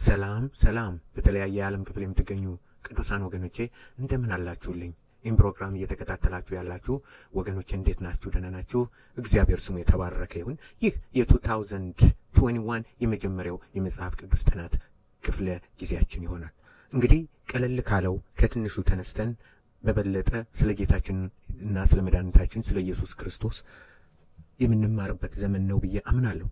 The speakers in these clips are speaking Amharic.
ሰላም ሰላም በተለያየ የዓለም ክፍል የምትገኙ ቅዱሳን ወገኖቼ እንደምን አላችሁልኝ? ይህም ፕሮግራም እየተከታተላችሁ ያላችሁ ወገኖቼ እንዴት ናችሁ? ደህና ናችሁ? እግዚአብሔር ስሙ የተባረከ ይሁን። ይህ የ2021 የመጀመሪያው የመጽሐፍ ቅዱስ ጥናት ክፍለ ጊዜያችን ይሆናል። እንግዲህ ቀለል ካለው ከትንሹ ተነስተን በበለጠ ስለ ጌታችን እና ስለ መድኃኒታችን ስለ ኢየሱስ ክርስቶስ የምንማርበት ዘመን ነው ብዬ አምናለሁ።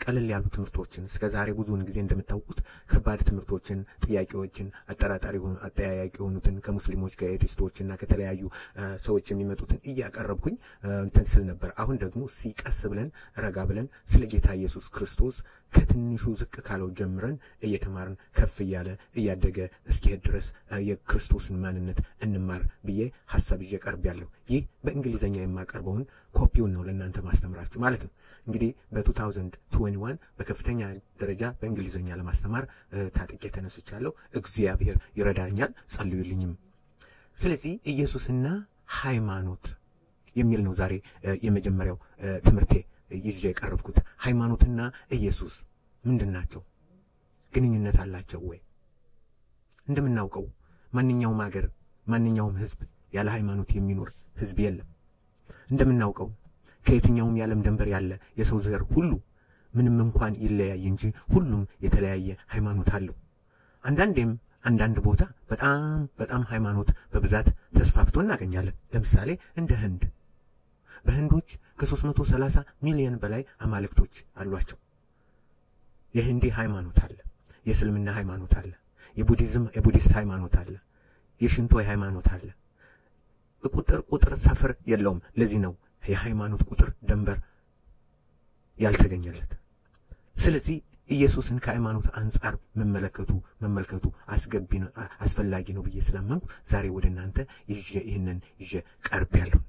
ቀለል ያሉ ትምህርቶችን እስከ ዛሬ ብዙውን ጊዜ እንደምታውቁት ከባድ ትምህርቶችን፣ ጥያቄዎችን፣ አጠራጣሪ አጠያያቂ የሆኑትን ከሙስሊሞች ከኤቲስቶችና ከተለያዩ ሰዎች የሚመጡትን እያቀረብኩኝ እንትን ስል ነበር። አሁን ደግሞ ሲቀስ ብለን ረጋ ብለን ስለ ጌታ ኢየሱስ ክርስቶስ ከትንሹ ዝቅ ካለው ጀምረን እየተማርን ከፍ እያለ እያደገ እስኪሄድ ድረስ የክርስቶስን ማንነት እንማር ብዬ ሀሳብ ይዤ ቀርብ ያለሁ። ይህ በእንግሊዝኛ የማቀርበውን ኮፒውን ነው ለእናንተ ማስተምራችሁ ማለት ነው። እንግዲህ በ2021 በከፍተኛ ደረጃ በእንግሊዝኛ ለማስተማር ታጥቄ ተነስቻለሁ። እግዚአብሔር ይረዳኛል፣ ጸልዩልኝም። ስለዚህ ኢየሱስና ሃይማኖት የሚል ነው ዛሬ የመጀመሪያው ትምህርቴ ይዤ የቀረብኩት። ሃይማኖትና ኢየሱስ ምንድን ናቸው? ግንኙነት አላቸው ወይ? እንደምናውቀው ማንኛውም ሀገር ማንኛውም ሕዝብ ያለ ሃይማኖት የሚኖር ሕዝብ የለም። እንደምናውቀው ከየትኛውም የዓለም ደንበር ያለ የሰው ዘር ሁሉ ምንም እንኳን ይለያይ እንጂ ሁሉም የተለያየ ሃይማኖት አለው። አንዳንዴም አንዳንድ ቦታ በጣም በጣም ሃይማኖት በብዛት ተስፋፍቶ እናገኛለን። ለምሳሌ እንደ ህንድ በህንዶች ከ330 ሚሊዮን በላይ አማልክቶች አሏቸው። የህንዴ ሃይማኖት አለ፣ የእስልምና ሃይማኖት አለ፣ የቡዲዝም የቡዲስት ሃይማኖት አለ፣ የሽንቶ ሃይማኖት አለ። ቁጥር ቁጥር ሰፍር የለውም። ለዚህ ነው የሃይማኖት ቁጥር ደንበር ያልተገኘለት። ስለዚህ ኢየሱስን ከሃይማኖት አንጻር መመለከቱ መመልከቱ አስገቢ ነው አስፈላጊ ነው ብዬ ስላመንኩ ዛሬ ወደ እናንተ ይዤ ይህንን ይዤ ቀርቤያለሁ።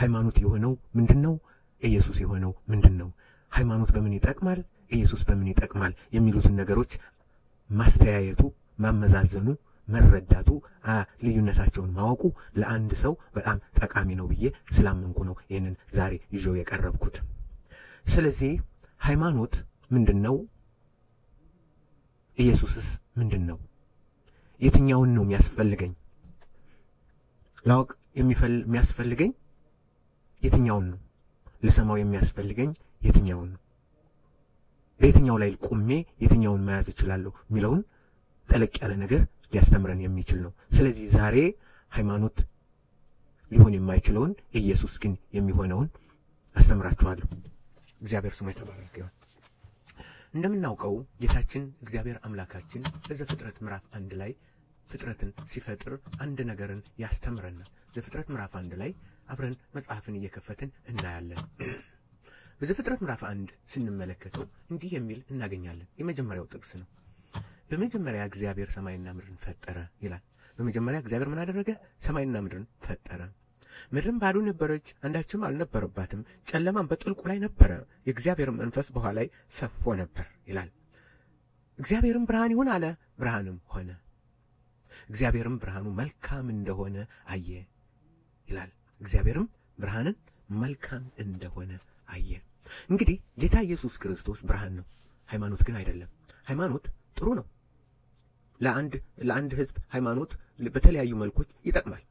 ሃይማኖት የሆነው ምንድን ነው? ኢየሱስ የሆነው ምንድን ነው? ሃይማኖት በምን ይጠቅማል? ኢየሱስ በምን ይጠቅማል? የሚሉትን ነገሮች ማስተያየቱ፣ ማመዛዘኑ፣ መረዳቱ፣ ልዩነታቸውን ማወቁ ለአንድ ሰው በጣም ጠቃሚ ነው ብዬ ስላመንኩ ነው ይህንን ዛሬ ይዤው የቀረብኩት። ስለዚህ ሃይማኖት ምንድን ነው? ኢየሱስስ ምንድን ነው? የትኛውን ነው የሚያስፈልገኝ? ላውቅ የሚያስፈልገኝ የትኛውን ነው? ልሰማው የሚያስፈልገኝ የትኛውን ነው? በየትኛው ላይ ቁሜ የትኛውን መያዝ እችላለሁ የሚለውን ጠለቅ ያለ ነገር ሊያስተምረን የሚችል ነው። ስለዚህ ዛሬ ሃይማኖት ሊሆን የማይችለውን ኢየሱስ ግን የሚሆነውን አስተምራችኋለሁ። እግዚአብሔር ስሙ የተባረከ ይሁን። እንደምናውቀው ጌታችን እግዚአብሔር አምላካችን በዘፍጥረት ምዕራፍ አንድ ላይ ፍጥረትን ሲፈጥር አንድ ነገርን ያስተምረናል። ዘፍጥረት ምዕራፍ አንድ ላይ አብረን መጽሐፍን እየከፈትን እናያለን። በዘፍጥረት ምዕራፍ አንድ ስንመለከተው እንዲህ የሚል እናገኛለን። የመጀመሪያው ጥቅስ ነው። በመጀመሪያ እግዚአብሔር ሰማይና ምድርን ፈጠረ ይላል። በመጀመሪያ እግዚአብሔር ምን አደረገ? ሰማይና ምድርን ፈጠረ። ምድርም ባዶ ነበረች፣ አንዳችም አልነበረባትም፣ ጨለማም በጥልቁ ላይ ነበረ፣ የእግዚአብሔር መንፈስ በውኃ ላይ ሰፎ ነበር ይላል። እግዚአብሔርም ብርሃን ይሁን አለ፣ ብርሃንም ሆነ። እግዚአብሔርም ብርሃኑ መልካም እንደሆነ አየ ይላል። እግዚአብሔርም ብርሃንን መልካም እንደሆነ አየ። እንግዲህ ጌታ ኢየሱስ ክርስቶስ ብርሃን ነው፣ ሃይማኖት ግን አይደለም። ሃይማኖት ጥሩ ነው። ለአንድ ለአንድ ሕዝብ ሃይማኖት በተለያዩ መልኮች ይጠቅማል።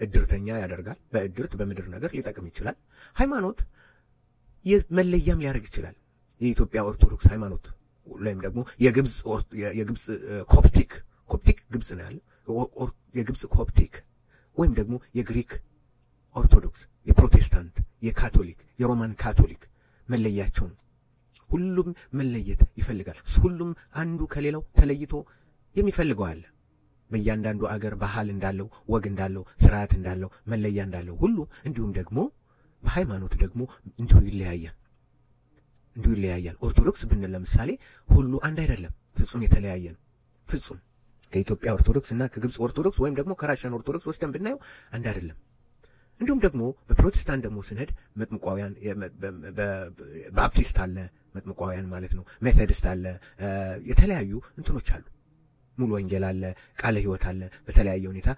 እድርተኛ ያደርጋል። በእድርት በምድር ነገር ሊጠቅም ይችላል። ሃይማኖት መለያም ሊያደርግ ይችላል። የኢትዮጵያ ኦርቶዶክስ ሃይማኖት ወይም ደግሞ የግብፅ የግብፅ ኮፕቲክ ኮፕቲክ ግብፅ ነው ያለ የግብፅ ኮፕቲክ ወይም ደግሞ የግሪክ ኦርቶዶክስ፣ የፕሮቴስታንት፣ የካቶሊክ፣ የሮማን ካቶሊክ መለያቸው ነው። ሁሉም መለየት ይፈልጋል። ሁሉም አንዱ ከሌላው ተለይቶ የሚፈልገው አለ። በእያንዳንዱ አገር ባህል እንዳለው፣ ወግ እንዳለው፣ ስርዓት እንዳለው፣ መለያ እንዳለው ሁሉ እንዲሁም ደግሞ በሃይማኖት ደግሞ እንዲሁ ይለያያል። እንዲሁ ይለያያል። ኦርቶዶክስ ብንል ለምሳሌ ሁሉ አንድ አይደለም፣ ፍጹም የተለያየ ነው። ፍጹም ከኢትዮጵያ ኦርቶዶክስ እና ከግብፅ ኦርቶዶክስ ወይም ደግሞ ከ Russian ኦርቶዶክስ ወስደን ብናየው አንድ አይደለም። እንዲሁም ደግሞ በፕሮቴስታንት ደግሞ ስንሄድ መጥምቋውያን ባፕቲስት አለ፣ መጥምቋውያን ማለት ነው። ሜቶዲስት አለ፣ የተለያዩ እንትኖች አሉ። ሙሉ ወንጌል አለ፣ ቃለ ሕይወት አለ። በተለያየ ሁኔታ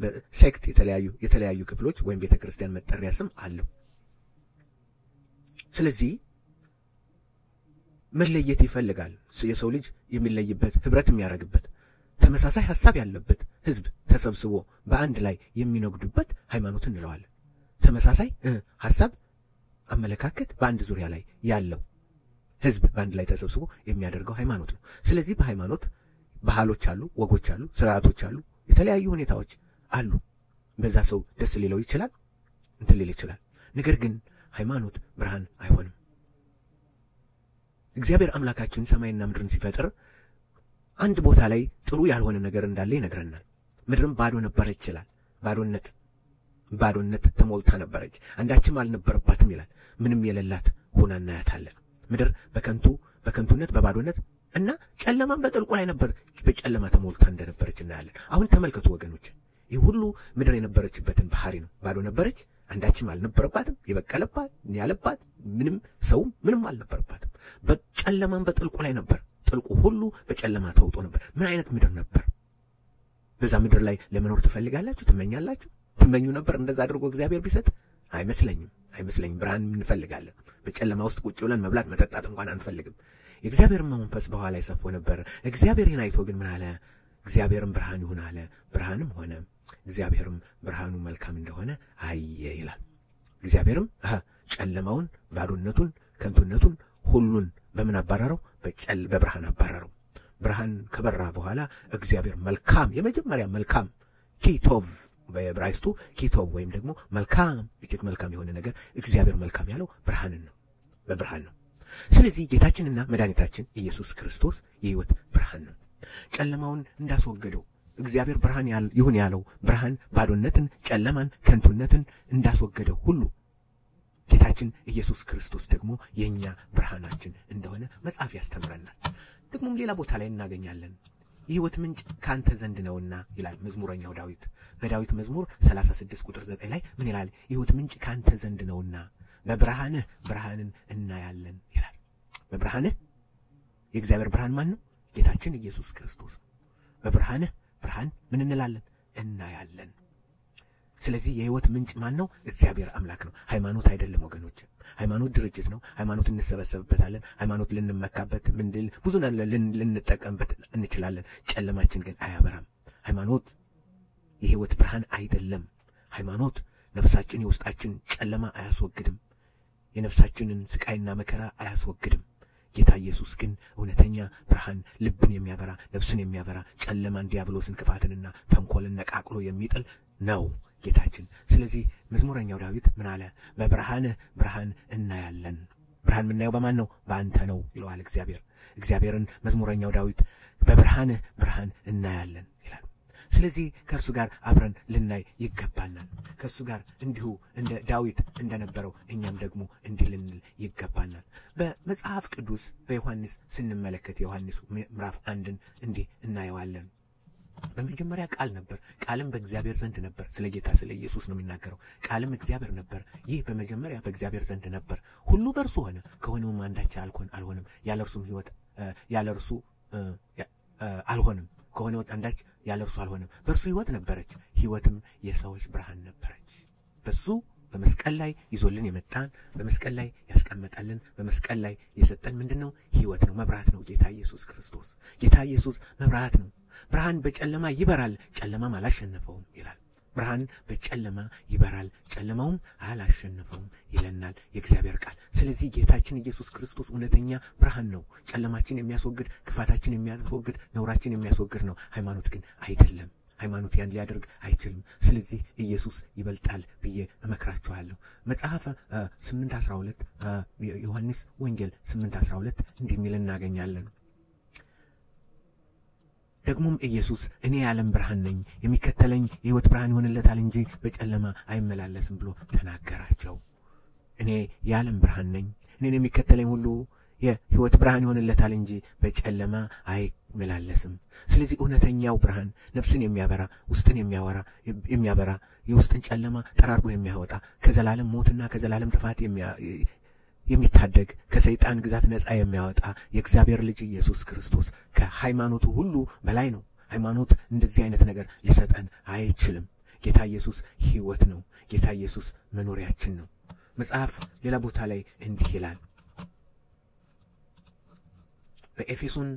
በሴክት የተለያዩ የተለያዩ ክፍሎች ወይም ቤተ ክርስቲያን መጠሪያ ስም አለው። ስለዚህ መለየት ይፈልጋል። የሰው ልጅ የሚለይበት ህብረት የሚያደርግበት ተመሳሳይ ሀሳብ ያለበት ህዝብ ተሰብስቦ በአንድ ላይ የሚነግዱበት ሃይማኖት እንለዋለን። ተመሳሳይ ሀሳብ፣ አመለካከት በአንድ ዙሪያ ላይ ያለው ህዝብ በአንድ ላይ ተሰብስቦ የሚያደርገው ሃይማኖት ነው። ስለዚህ በሃይማኖት ባህሎች አሉ፣ ወጎች አሉ፣ ስርዓቶች አሉ፣ የተለያዩ ሁኔታዎች አሉ። በዛ ሰው ደስ ሊለው ይችላል፣ እንትን ሊል ይችላል። ነገር ግን ሃይማኖት ብርሃን አይሆንም። እግዚአብሔር አምላካችን ሰማይና ምድርን ሲፈጥር አንድ ቦታ ላይ ጥሩ ያልሆነ ነገር እንዳለ ይነግረናል። ምድርም ባዶ ነበረች ይላል። ባዶነት ባዶነት ተሞልታ ነበረች፣ አንዳችም አልነበረባትም ይላል። ምንም የሌላት ሆና እናያታለን። ምድር በከንቱ በከንቱነት በባዶነት እና ጨለማም በጥልቁ ላይ ነበር፣ በጨለማ ተሞልታ እንደነበረች እናያለን። አሁን ተመልከቱ ወገኖች፣ ይህ ሁሉ ምድር የነበረችበትን ባህሪ ነው። ባዶ ነበረች፣ አንዳችም አልነበረባትም። የበቀለባት ያለባት ምንም ሰውም ምንም አልነበረባትም። በጨለማም በጥልቁ ላይ ነበር። ጥልቁ ሁሉ በጨለማ ተውጦ ነበር። ምን አይነት ምድር ነበር? በዛ ምድር ላይ ለመኖር ትፈልጋላችሁ? ትመኛላችሁ? ትመኙ ነበር? እንደዛ አድርጎ እግዚአብሔር ቢሰጥ አይመስለኝም፣ አይመስለኝም። ብርሃን እንፈልጋለን። በጨለማ ውስጥ ቁጭ ብለን መብላት መጠጣት እንኳን አንፈልግም። የእግዚአብሔር መንፈስ በኋላ ይሰፎ ነበር። እግዚአብሔር ይህን አይቶ ግን ምን አለ? እግዚአብሔርም ብርሃን ይሁን አለ። ብርሃንም ሆነ። እግዚአብሔርም ብርሃኑ መልካም እንደሆነ አየ ይላል። እግዚአብሔርም ጨለማውን፣ ባዶነቱን፣ ከንቱነቱን ሁሉን በምን አባረረው? በብርሃን አባረረው። ብርሃን ከበራ በኋላ እግዚአብሔር መልካም የመጀመሪያ መልካም ኪቶቭ በዕብራይስጡ ኪቶቭ ወይም ደግሞ መልካም እጅግ መልካም የሆነ ነገር እግዚአብሔር መልካም ያለው ብርሃንን ነው፣ በብርሃን ነው። ስለዚህ ጌታችንና መድኃኒታችን ኢየሱስ ክርስቶስ የሕይወት ብርሃን ነው። ጨለማውን እንዳስወገደው እግዚአብሔር ብርሃን ይሁን ያለው ብርሃን ባዶነትን፣ ጨለማን፣ ከንቱነትን እንዳስወገደው ሁሉ ጌታችን ኢየሱስ ክርስቶስ ደግሞ የእኛ ብርሃናችን እንደሆነ መጽሐፍ ያስተምረናል። ደግሞም ሌላ ቦታ ላይ እናገኛለን። የሕይወት ምንጭ ከአንተ ዘንድ ነውና ይላል መዝሙረኛው ዳዊት። በዳዊት መዝሙር 36 ቁጥር 9 ላይ ምን ይላል? የሕይወት ምንጭ ከአንተ ዘንድ ነውና በብርሃንህ ብርሃንን እናያለን ይላል። በብርሃንህ የእግዚአብሔር ብርሃን ማን ነው? ጌታችን ኢየሱስ ክርስቶስ ነው። በብርሃንህ ብርሃን ምን እንላለን? እናያለን። ስለዚህ የሕይወት ምንጭ ማን ነው? እግዚአብሔር አምላክ ነው። ሃይማኖት አይደለም ወገኖች። ሃይማኖት ድርጅት ነው። ሃይማኖት እንሰበሰብበታለን። ሃይማኖት ልንመካበት ምንድል ብዙ ልንጠቀምበት እንችላለን። ጨለማችን ግን አያበራም። ሃይማኖት የሕይወት ብርሃን አይደለም። ሃይማኖት ነፍሳችን የውስጣችን ጨለማ አያስወግድም። የነፍሳችንን ስቃይና መከራ አያስወግድም። ጌታ ኢየሱስ ግን እውነተኛ ብርሃን፣ ልብን የሚያበራ ነፍስን የሚያበራ ጨለማን፣ ዲያብሎስን፣ ክፋትንና ተንኮልን ነቃቅሎ የሚጥል ነው ጌታችን። ስለዚህ መዝሙረኛው ዳዊት ምን አለ? በብርሃንህ ብርሃን እናያለን። ብርሃን የምናየው በማን ነው? በአንተ ነው ይለዋል እግዚአብሔር። እግዚአብሔርን መዝሙረኛው ዳዊት በብርሃንህ ብርሃን እናያለን ስለዚህ ከእርሱ ጋር አብረን ልናይ ይገባናል። ከእርሱ ጋር እንዲሁ እንደ ዳዊት እንደነበረው እኛም ደግሞ እንዲህ ልንል ይገባናል። በመጽሐፍ ቅዱስ በዮሐንስ ስንመለከት የዮሐንስ ምዕራፍ አንድን እንዲህ እናየዋለን። በመጀመሪያ ቃል ነበር፣ ቃልም በእግዚአብሔር ዘንድ ነበር። ስለ ጌታ ስለ ኢየሱስ ነው የሚናገረው። ቃልም እግዚአብሔር ነበር። ይህ በመጀመሪያ በእግዚአብሔር ዘንድ ነበር። ሁሉ በእርሱ ሆነ፣ ከሆነውም አንዳች አልሆነም። ያለ እርሱም ሕይወት ያለ እርሱ አልሆንም ከሆነ አንዳች ያለ እርሱ አልሆነም። በእርሱ ሕይወት ነበረች፣ ሕይወትም የሰዎች ብርሃን ነበረች። በሱ በመስቀል ላይ ይዞልን የመጣን በመስቀል ላይ ያስቀመጠልን በመስቀል ላይ የሰጠን ምንድን ነው? ሕይወት ነው፣ መብራት ነው። ጌታ ኢየሱስ ክርስቶስ ጌታ ኢየሱስ መብራት ነው። ብርሃን በጨለማ ይበራል፣ ጨለማም አላሸነፈውም ብርሃን በጨለማ ይበራል፣ ጨለማውም አላሸነፈውም ይለናል የእግዚአብሔር ቃል። ስለዚህ ጌታችን ኢየሱስ ክርስቶስ እውነተኛ ብርሃን ነው። ጨለማችን የሚያስወግድ፣ ክፋታችን የሚያስወግድ፣ ነውራችን የሚያስወግድ ነው። ሃይማኖት ግን አይደለም። ሃይማኖት ያን ሊያደርግ አይችልም። ስለዚህ ኢየሱስ ይበልጣል ብዬ እመክራችኋለሁ። መጽሐፈ ስምንት አስራ ሁለት ዮሐንስ ወንጌል ስምንት አስራ ሁለት እንዲህ የሚል እናገኛለን። ደግሞም ኢየሱስ እኔ የዓለም ብርሃን ነኝ፣ የሚከተለኝ የሕይወት ብርሃን ይሆንለታል እንጂ በጨለማ አይመላለስም ብሎ ተናገራቸው። እኔ የዓለም ብርሃን ነኝ፣ እኔን የሚከተለኝ ሁሉ የሕይወት ብርሃን ይሆንለታል እንጂ በጨለማ አይመላለስም። ስለዚህ እውነተኛው ብርሃን ነፍስን የሚያበራ ውስጥን የሚያወራ የሚያበራ የውስጥን ጨለማ ጠራርጎ የሚያወጣ ከዘላለም ሞትና ከዘላለም ጥፋት የሚታደግ ከሰይጣን ግዛት ነፃ የሚያወጣ የእግዚአብሔር ልጅ ኢየሱስ ክርስቶስ ከሃይማኖቱ ሁሉ በላይ ነው። ሃይማኖት እንደዚህ አይነት ነገር ሊሰጠን አይችልም። ጌታ ኢየሱስ ሕይወት ነው። ጌታ ኢየሱስ መኖሪያችን ነው። መጽሐፍ ሌላ ቦታ ላይ እንዲህ ይላል። በኤፌሶን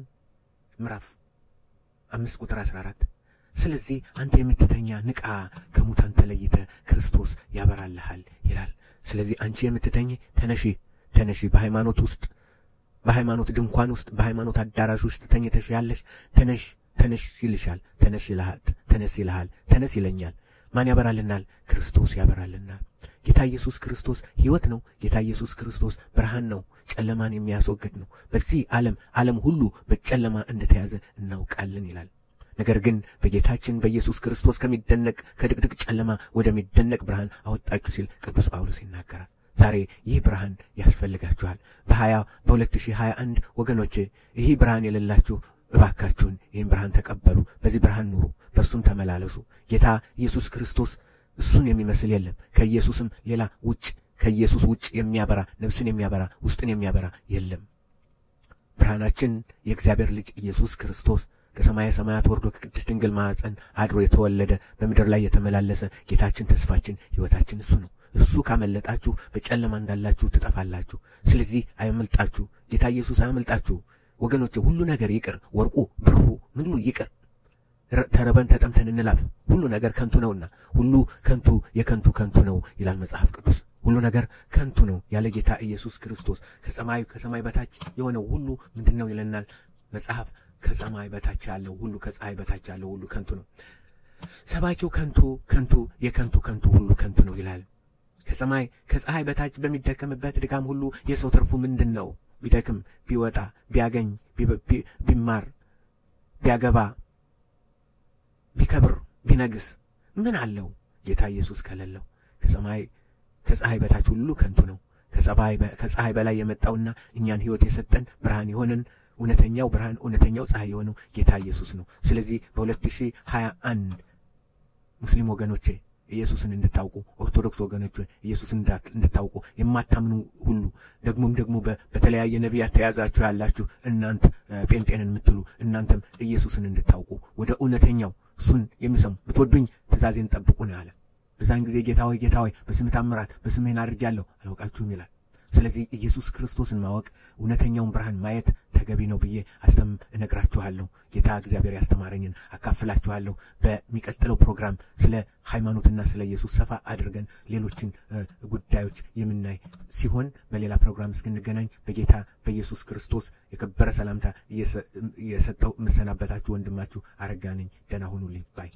ምዕራፍ አምስት ቁጥር አስራ አራት ስለዚህ አንተ የምትተኛ ንቃ፣ ከሙታን ተለይተ ክርስቶስ ያበራልሃል ይላል። ስለዚህ አንቺ የምትተኝ ተነሺ፣ ተነሺ። በሃይማኖት ውስጥ በሃይማኖት ድንኳን ውስጥ በሃይማኖት አዳራሽ ውስጥ ተኝተሽ ያለሽ ተነሽ፣ ተነሽ ይልሻል። ተነሽ ይልሃል፣ ተነስ ይልሃል፣ ተነስ ይለኛል። ማን ያበራልናል? ክርስቶስ ያበራልናል። ጌታ ኢየሱስ ክርስቶስ ሕይወት ነው። ጌታ ኢየሱስ ክርስቶስ ብርሃን ነው። ጨለማን የሚያስወግድ ነው። በዚህ ዓለም ዓለም ሁሉ በጨለማ እንደተያዘ እናውቃለን ይላል። ነገር ግን በጌታችን በኢየሱስ ክርስቶስ ከሚደነቅ ከድቅድቅ ጨለማ ወደሚደነቅ ብርሃን አወጣችሁ ሲል ቅዱስ ጳውሎስ ይናገራል። ዛሬ ይህ ብርሃን ያስፈልጋችኋል። በሀያ በሁለት ሺህ ሀያ አንድ ወገኖቼ ይህ ብርሃን የሌላችሁ እባካችሁን ይህን ብርሃን ተቀበሉ። በዚህ ብርሃን ኑሩ፣ በእርሱም ተመላለሱ። ጌታ ኢየሱስ ክርስቶስ እሱን የሚመስል የለም። ከኢየሱስም ሌላ ውጭ ከኢየሱስ ውጭ የሚያበራ ነፍስን የሚያበራ ውስጥን የሚያበራ የለም። ብርሃናችን የእግዚአብሔር ልጅ ኢየሱስ ክርስቶስ ከሰማየ ሰማያት ወርዶ ከቅድስት ድንግል ማኅፀን አድሮ የተወለደ በምድር ላይ የተመላለሰ ጌታችን፣ ተስፋችን፣ ሕይወታችን እሱ ነው። እሱ ካመለጣችሁ በጨለማ እንዳላችሁ ትጠፋላችሁ። ስለዚህ አያመልጣችሁ። ጌታ ኢየሱስ አያመልጣችሁ ወገኖቼ። ሁሉ ነገር ይቅር፣ ወርቁ ብሩ ምንሉ ይቅር። ተረበን ተጠምተን እንላፍ። ሁሉ ነገር ከንቱ ነውና ሁሉ ከንቱ የከንቱ ከንቱ ነው ይላል መጽሐፍ ቅዱስ። ሁሉ ነገር ከንቱ ነው ያለ ጌታ ኢየሱስ ክርስቶስ ከሰማይ ከሰማይ በታች የሆነው ሁሉ ምንድን ነው ይለናል መጽሐፍ ከሰማይ በታች ያለው ሁሉ ከፀሐይ በታች ያለው ሁሉ ከንቱ ነው። ሰባኪው ከንቱ ከንቱ የከንቱ ከንቱ ሁሉ ከንቱ ነው ይላል። ከሰማይ ከፀሐይ በታች በሚደከምበት ድካም ሁሉ የሰው ትርፉ ምንድን ነው? ቢደክም፣ ቢወጣ፣ ቢያገኝ፣ ቢማር፣ ቢያገባ፣ ቢከብር፣ ቢነግስ ምን አለው? ጌታ ኢየሱስ ከሌለው ከሰማይ ከፀሐይ በታች ሁሉ ከንቱ ነው። ከፀሐይ በላይ የመጣውና እኛን ሕይወት የሰጠን ብርሃን የሆነን እውነተኛው ብርሃን እውነተኛው ፀሐይ የሆነው ጌታ ኢየሱስ ነው። ስለዚህ በ2021 ሙስሊም ወገኖቼ ኢየሱስን እንድታውቁ፣ ኦርቶዶክስ ወገኖች ኢየሱስን እንድታውቁ፣ የማታምኑ ሁሉ ደግሞም ደግሞ በተለያየ ነቢያት ተያዛችሁ ያላችሁ እናንተ ጴንጤንን የምትሉ እናንተም ኢየሱስን እንድታውቁ ወደ እውነተኛው እሱን የሚሰሙ ብትወዱኝ ትእዛዜን ጠብቁ ነው ያለ። በዛን ጊዜ ጌታ ሆይ ጌታ ሆይ በስምህ ታምራት በስምህን አድርጌአለሁ አላውቃችሁም ይላል። ስለዚህ ኢየሱስ ክርስቶስን ማወቅ እውነተኛውን ብርሃን ማየት ተገቢ ነው ብዬ አስተም እነግራችኋለሁ። ጌታ እግዚአብሔር ያስተማረኝን አካፍላችኋለሁ። በሚቀጥለው ፕሮግራም ስለ ሃይማኖትና ስለ ኢየሱስ ሰፋ አድርገን ሌሎችን ጉዳዮች የምናይ ሲሆን በሌላ ፕሮግራም እስክንገናኝ በጌታ በኢየሱስ ክርስቶስ የከበረ ሰላምታ እየሰጠው የምሰናበታችሁ ወንድማችሁ አረጋ ነኝ። ደህና ሁኑልኝ ባይ